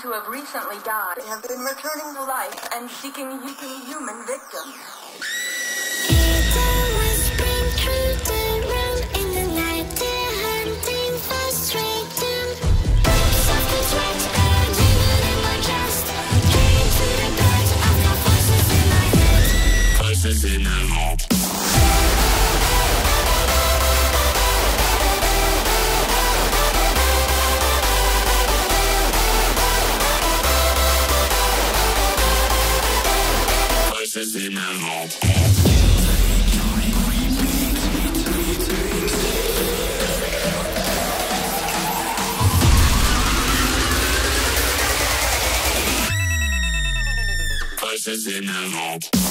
who have recently died have been returning to life and seeking human victims. Cause it has.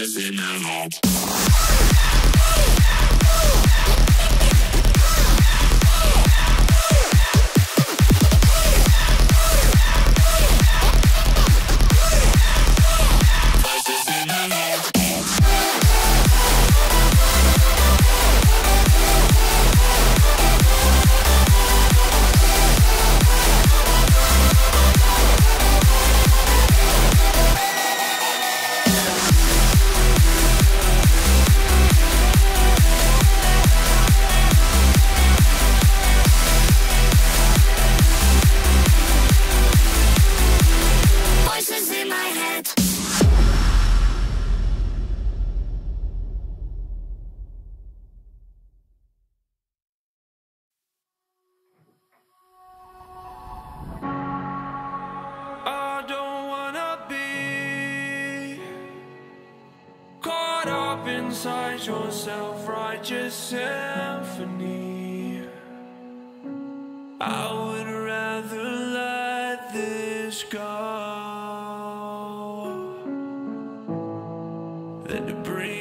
in the now. This go than to bring